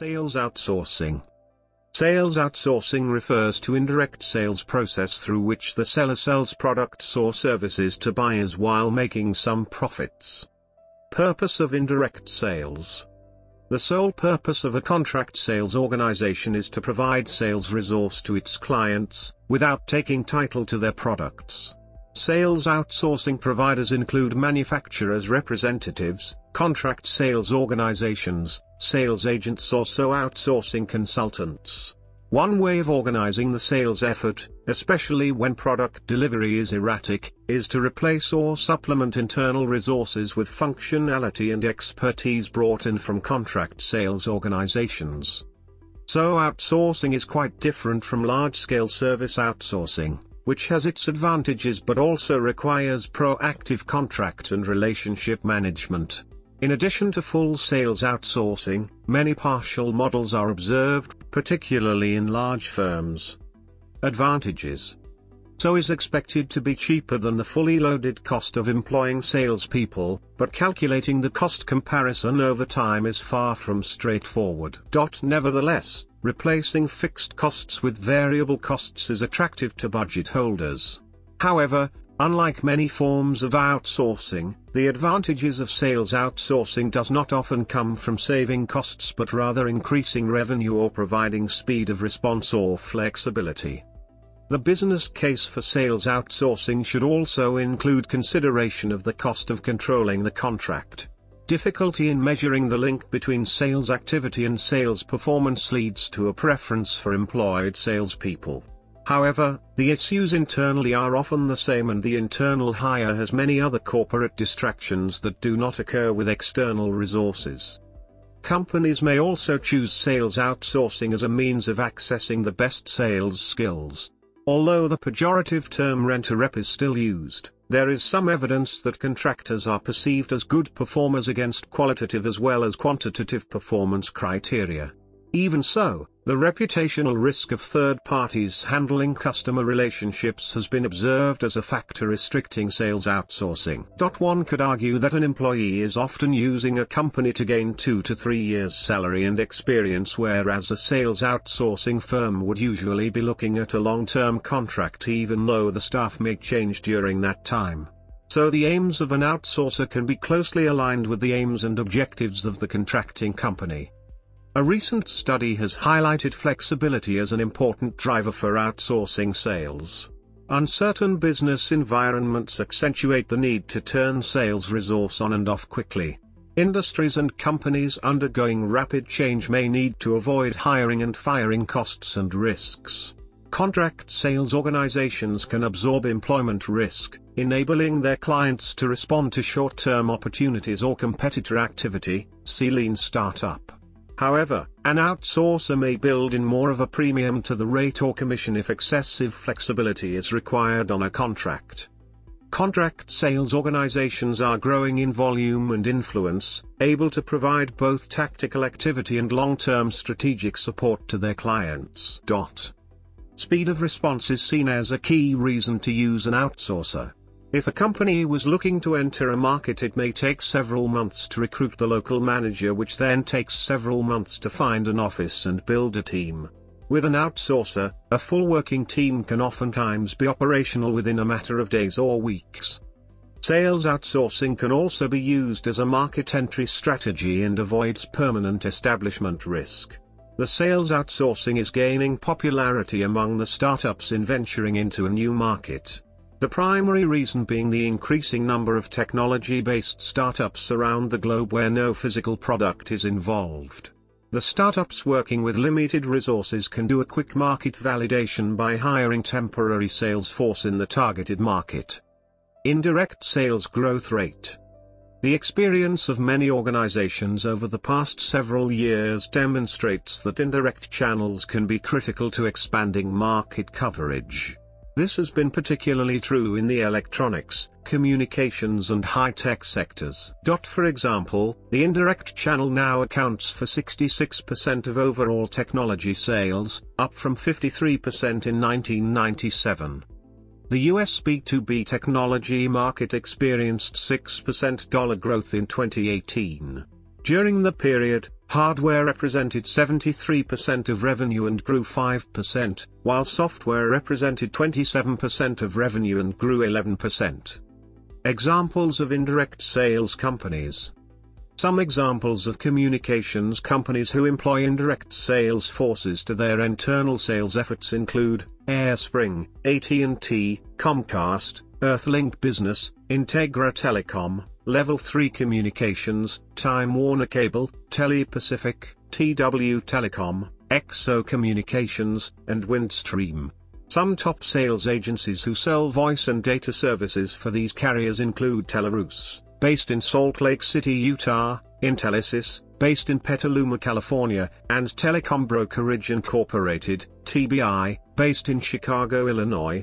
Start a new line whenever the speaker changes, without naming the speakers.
Sales outsourcing. Sales outsourcing refers to indirect sales process through which the seller sells products or services to buyers while making some profits. Purpose of indirect sales. The sole purpose of a contract sales organization is to provide sales resource to its clients, without taking title to their products. Sales outsourcing providers include manufacturers' representatives, contract sales organizations, sales agents or so outsourcing consultants. One way of organizing the sales effort, especially when product delivery is erratic, is to replace or supplement internal resources with functionality and expertise brought in from contract sales organizations. So outsourcing is quite different from large-scale service outsourcing, which has its advantages but also requires proactive contract and relationship management. In addition to full sales outsourcing, many partial models are observed, particularly in large firms. Advantages so is expected to be cheaper than the fully loaded cost of employing salespeople, but calculating the cost comparison over time is far from straightforward. Nevertheless, replacing fixed costs with variable costs is attractive to budget holders. However, Unlike many forms of outsourcing, the advantages of sales outsourcing does not often come from saving costs but rather increasing revenue or providing speed of response or flexibility. The business case for sales outsourcing should also include consideration of the cost of controlling the contract. Difficulty in measuring the link between sales activity and sales performance leads to a preference for employed salespeople. However, the issues internally are often the same and the internal hire has many other corporate distractions that do not occur with external resources. Companies may also choose sales outsourcing as a means of accessing the best sales skills. Although the pejorative term rent-a-rep is still used, there is some evidence that contractors are perceived as good performers against qualitative as well as quantitative performance criteria. Even so, the reputational risk of third parties handling customer relationships has been observed as a factor restricting sales outsourcing. One could argue that an employee is often using a company to gain two to three years salary and experience whereas a sales outsourcing firm would usually be looking at a long-term contract even though the staff may change during that time. So the aims of an outsourcer can be closely aligned with the aims and objectives of the contracting company. A recent study has highlighted flexibility as an important driver for outsourcing sales. Uncertain business environments accentuate the need to turn sales resource on and off quickly. Industries and companies undergoing rapid change may need to avoid hiring and firing costs and risks. Contract sales organizations can absorb employment risk, enabling their clients to respond to short-term opportunities or competitor activity, see lean startup. However, an outsourcer may build in more of a premium to the rate or commission if excessive flexibility is required on a contract. Contract sales organizations are growing in volume and influence, able to provide both tactical activity and long-term strategic support to their clients. Speed of response is seen as a key reason to use an outsourcer. If a company was looking to enter a market it may take several months to recruit the local manager which then takes several months to find an office and build a team. With an outsourcer, a full working team can oftentimes be operational within a matter of days or weeks. Sales outsourcing can also be used as a market entry strategy and avoids permanent establishment risk. The sales outsourcing is gaining popularity among the startups in venturing into a new market. The primary reason being the increasing number of technology-based startups around the globe where no physical product is involved. The startups working with limited resources can do a quick market validation by hiring temporary sales force in the targeted market. Indirect sales growth rate. The experience of many organizations over the past several years demonstrates that indirect channels can be critical to expanding market coverage. This has been particularly true in the electronics, communications and high-tech sectors. For example, the indirect channel now accounts for 66% of overall technology sales, up from 53% in 1997. The US B2B technology market experienced 6% dollar growth in 2018. During the period, Hardware represented 73% of revenue and grew 5%, while software represented 27% of revenue and grew 11%. Examples of indirect sales companies. Some examples of communications companies who employ indirect sales forces to their internal sales efforts include AirSpring, AT&T, Comcast, Earthlink Business, Integra Telecom, Level 3 Communications, Time Warner Cable, Telepacific, TW Telecom, XO Communications, and Windstream. Some top sales agencies who sell voice and data services for these carriers include Telarus, based in Salt Lake City, Utah, Intelisys, based in Petaluma, California, and Telecom Brokerage Incorporated, TBI, based in Chicago, Illinois,